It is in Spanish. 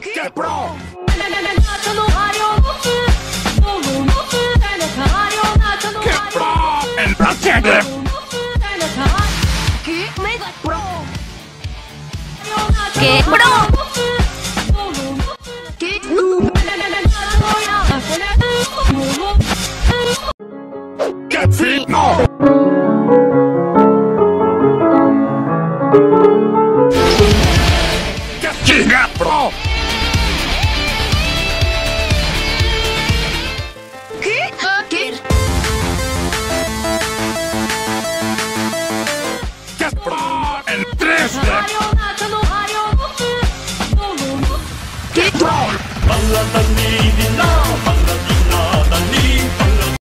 ¡Qué pro! ¡Qué pro! ¡El Black ¡Qué mega pro! ¡Qué pro! ¡Qué noob! ¡Qué fit no! Giga Pro! Get drive!